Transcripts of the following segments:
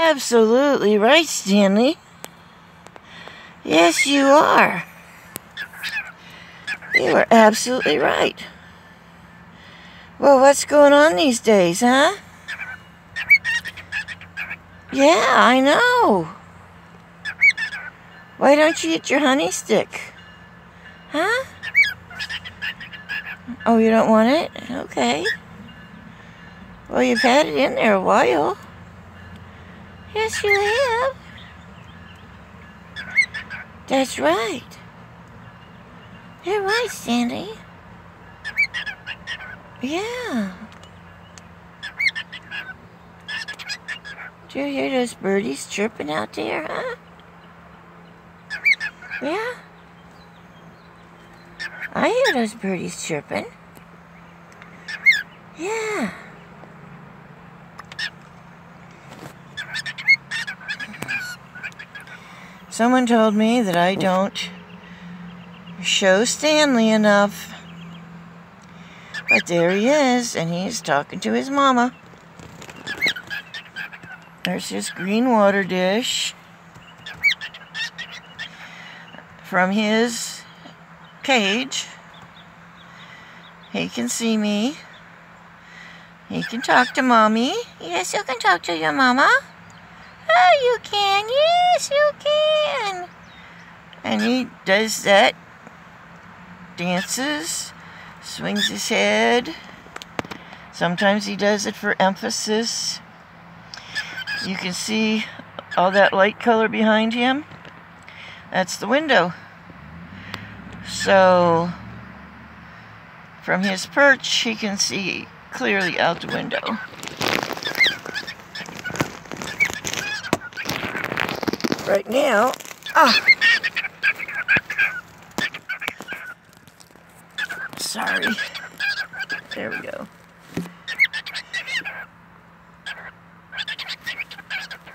Absolutely right, Stanley. Yes, you are. You are absolutely right. Well, what's going on these days, huh? Yeah, I know. Why don't you eat your honey stick? Huh? Oh, you don't want it? Okay. Well, you've had it in there a while. Yes, you have. That's right. You're right, Sandy. Yeah. Do you hear those birdies chirping out there, huh? Yeah? I hear those birdies chirping. Yeah. Someone told me that I don't show Stanley enough. But there he is, and he's talking to his mama. There's his green water dish from his cage. He can see me. He can talk to mommy. Yes, you can talk to your mama. Oh, you can. Yes, you can. And he does that. Dances. Swings his head. Sometimes he does it for emphasis. You can see all that light color behind him. That's the window. So, from his perch, he can see clearly out the window. Right now. Ah. Sorry. There we go.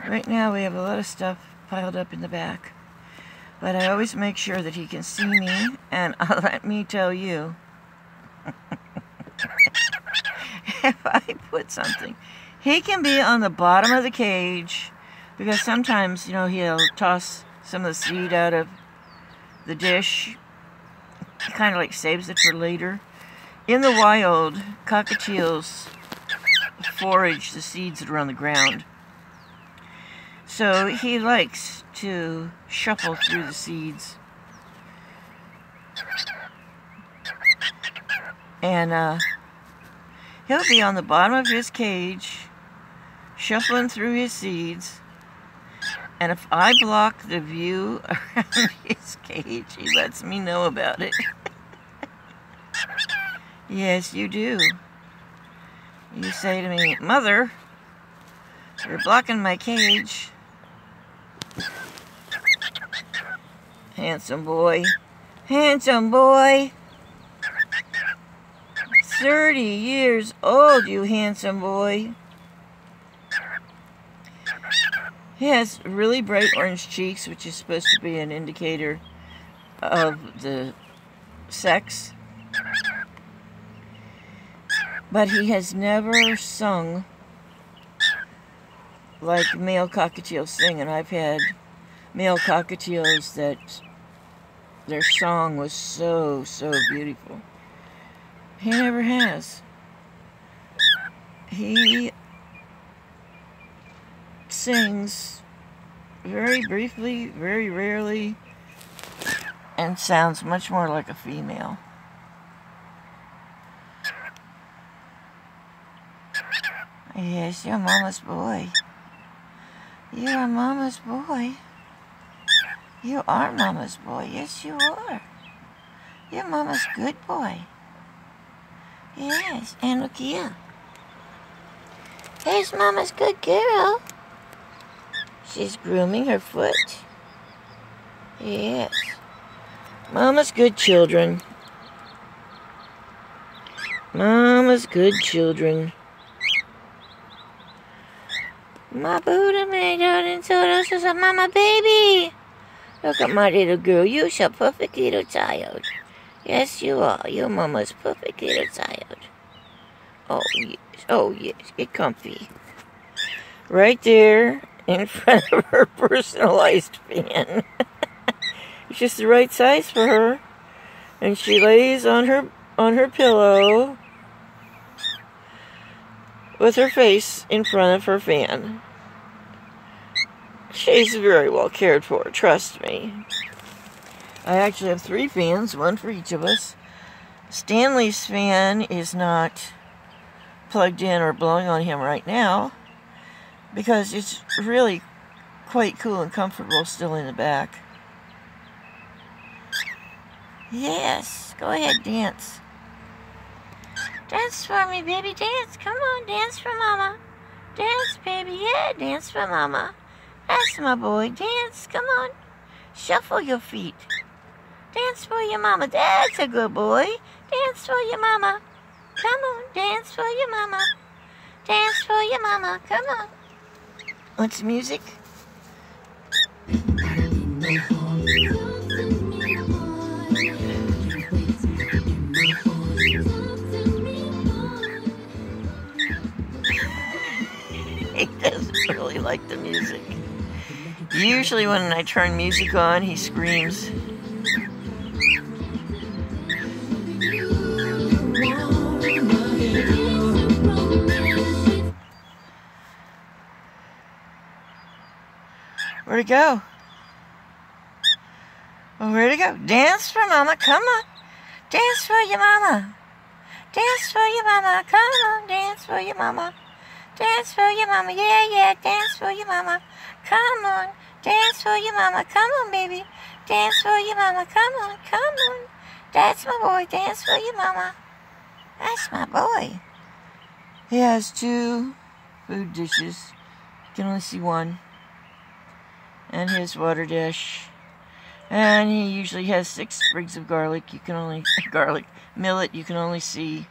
Right now we have a lot of stuff piled up in the back. But I always make sure that he can see me, and uh, let me tell you, if I put something, he can be on the bottom of the cage because sometimes, you know, he'll toss some of the seed out of the dish. Kind of like saves it for later. In the wild, cockatiels forage the seeds that are on the ground. So he likes to shuffle through the seeds. And uh, he'll be on the bottom of his cage, shuffling through his seeds. And if I block the view around his cage, he lets me know about it. yes, you do. You say to me, Mother, you're blocking my cage. Handsome boy. Handsome boy. 30 years old, you handsome boy. He has really bright orange cheeks, which is supposed to be an indicator of the sex. But he has never sung like male cockatiels sing, and I've had male cockatiels that their song was so, so beautiful. He never has. He sings very briefly, very rarely, and sounds much more like a female. Yes, you're mama's boy. You're mama's boy. You are mama's boy. Yes, you are. You're mama's good boy. Yes, and look here. Here's mama's good girl. She's grooming her foot. Yes. Mama's good children. Mama's good children. My Buddha made out and told us as a mama baby. Look at my little girl. You're a perfect little child. Yes, you are. Your mama's perfect little child. Oh, yes. Oh, yes. Get comfy. Right there in front of her personalized fan. it's just the right size for her. And she lays on her on her pillow with her face in front of her fan. She's very well cared for, trust me. I actually have three fans, one for each of us. Stanley's fan is not plugged in or blowing on him right now because it's really quite cool and comfortable still in the back. Yes, go ahead, dance. Dance for me, baby, dance. Come on, dance for mama. Dance, baby, yeah, dance for mama. That's my boy, dance, come on. Shuffle your feet. Dance for your mama, that's a good boy. Dance for your mama. Come on, dance for your mama. Dance for your mama, come on. What's music? he doesn't really like the music. Usually when I turn music on, he screams. Where'd it go? Well, where'd it go? Dance for mama, come on. Dance for your mama. Dance for your mama, come on. Dance for your mama. Dance for your mama, yeah, yeah. Dance for your mama, come on. Dance for your mama, come on, baby. Dance for your mama, come on, come on. That's my boy, dance for your mama. That's my boy. He has two food dishes. You can only see one and his water dish. And he usually has six sprigs of garlic. You can only, garlic, millet, you can only see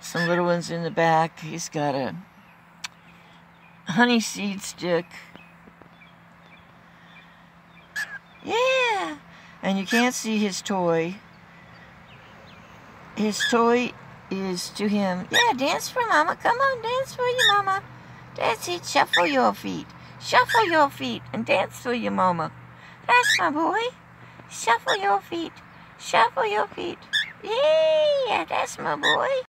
some little ones in the back. He's got a honey seed stick. Yeah! And you can't see his toy. His toy is to him. Yeah, dance for mama. Come on, dance for your mama. Dance it, shuffle your feet. Shuffle your feet and dance for your mama. That's my boy. Shuffle your feet. Shuffle your feet. Yeah, that's my boy.